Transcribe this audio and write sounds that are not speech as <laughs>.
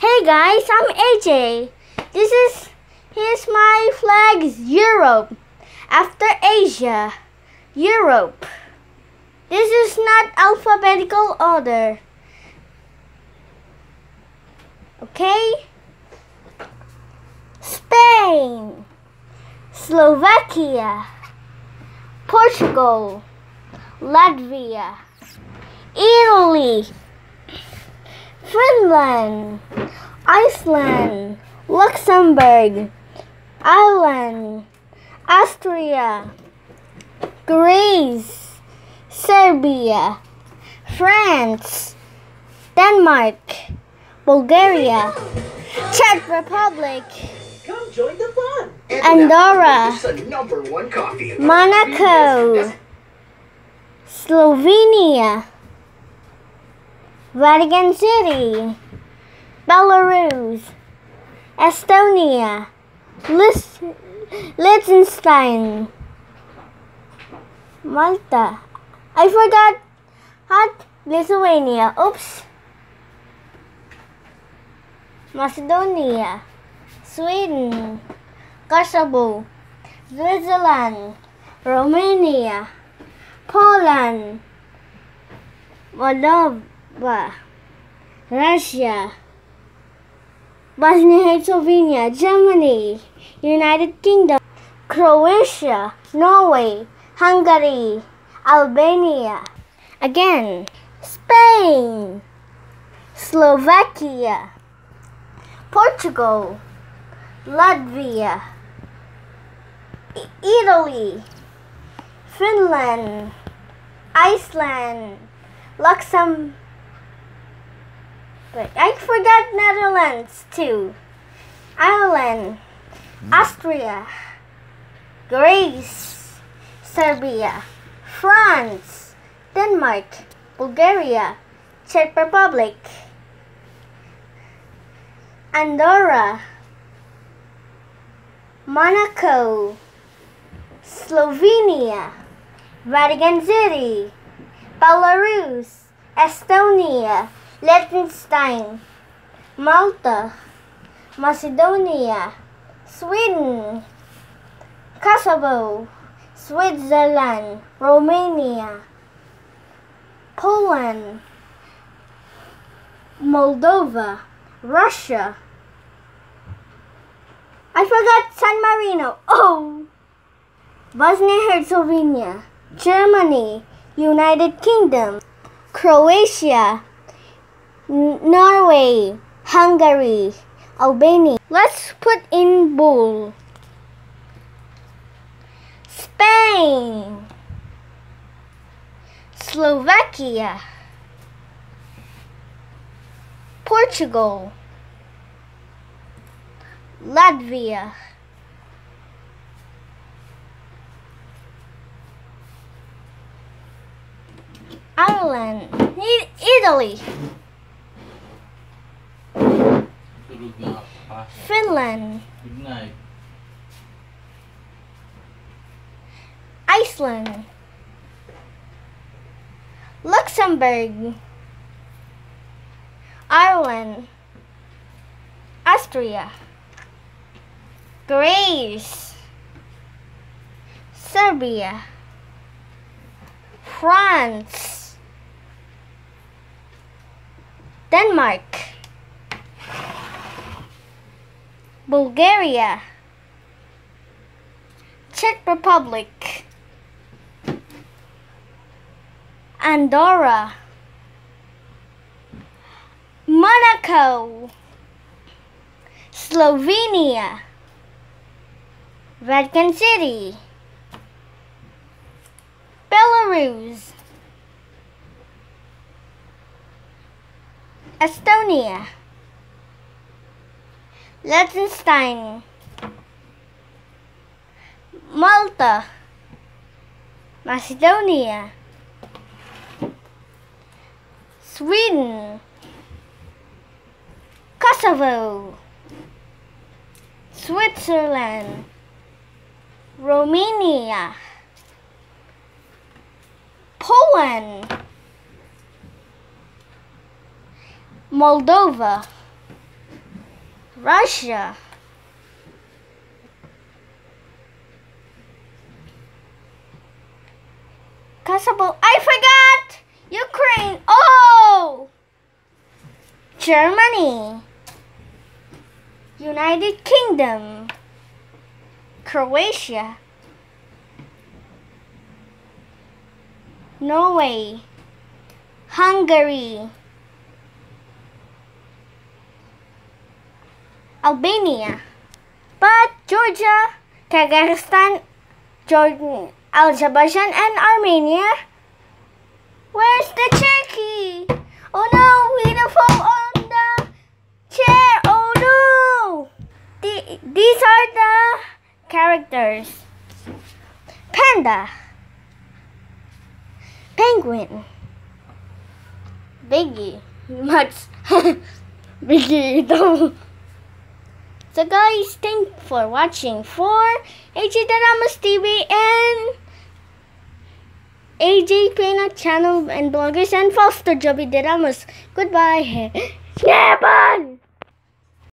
Hey guys, I'm AJ. This is here's my flags Europe. After Asia, Europe. This is not alphabetical order. Okay? Spain, Slovakia, Portugal, Latvia, Italy, Finland, Iceland, mm. Luxembourg, Ireland, Austria, Greece, Serbia, France, Denmark, Bulgaria, Czech Republic, Come join the fun. Andorra, number one coffee. Monaco, Slovenia, Vatican City, Belarus, Estonia, Liechtenstein, Malta. I forgot hot Lithuania. Oops. Macedonia, Sweden, Kosovo, Switzerland, Romania, Poland, Moldova, Russia, Bosnia Herzegovina, Germany, United Kingdom, Croatia, Norway, Hungary, Albania. Again, Spain, Slovakia, Portugal, Latvia, Italy, Finland, Iceland, Luxembourg. I forgot Netherlands too. Ireland, hmm. Austria, Greece, Serbia, France, Denmark, Bulgaria, Czech Republic, Andorra, Monaco, Slovenia, Vatican City, Belarus, Estonia, Liechtenstein, Malta, Macedonia, Sweden, Kosovo, Switzerland, Romania, Poland, Moldova, Russia. I forgot San Marino. Oh! Bosnia Herzegovina, Germany, United Kingdom, Croatia, Norway, Hungary, Albania. Let's put in bold. Spain, Slovakia, Portugal, Latvia, Ireland, Italy, Finland, Good night. Iceland, Luxembourg, Ireland, Austria, Greece, Serbia, France, Denmark, Bulgaria, Czech Republic, Andorra, Monaco, Slovenia, Vatican City, Belarus, Estonia, Liechtenstein, Malta, Macedonia, Sweden, Kosovo, Switzerland, Romania, Poland, Moldova, Russia. Kosovo. I forgot! Ukraine. Oh! Germany. United Kingdom. Croatia. Norway. Hungary. Albania. But Georgia, Kazakhstan, Jordan, Azerbaijan, and Armenia. Where's the Turkey? Oh no, we fall on the chair. Oh no! The, these are the characters. Panda. Penguin. Biggie. <laughs> Much. <laughs> Biggie. <laughs> So guys, thank for watching for AJ Daramas TV and AJ Pena channel and bloggers and Foster Joby Daramas. Goodbye. <laughs> On!